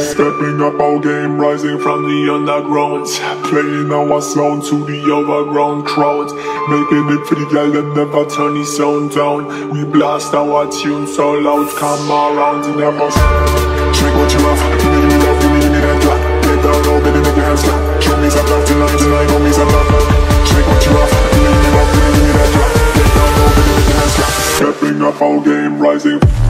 Stepping up our game, rising from the underground. Playing our sound to the overground crowd. Making it for the girl that never turn the sound down. We blast our tune so loud, come around and never Drink what you have, give me, me love, give me, me that clap. Get down low, baby, make your hands clap. Show me some love tonight, tonight, show me some love Drink what you have, give me, me love, give me, me that clap. Get down low, baby, make your hands clap. Stepping up our game, rising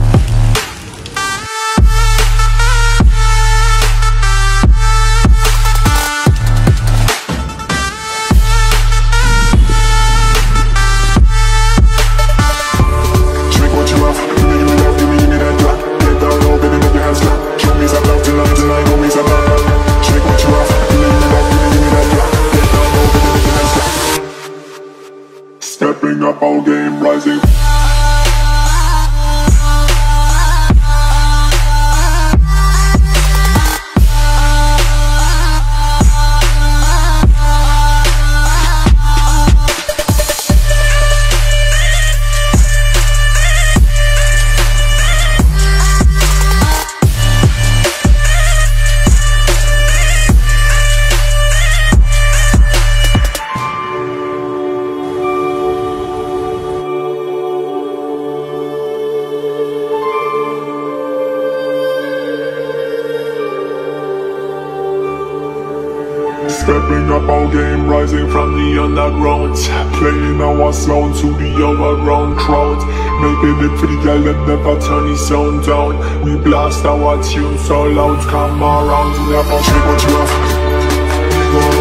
Stepping up our game, rising Stepping up our game, rising from the underground. Playing our sound to the overground crowd. Making it for the girl that never turn the sound down. We blast our tunes so loud, come around never what you have,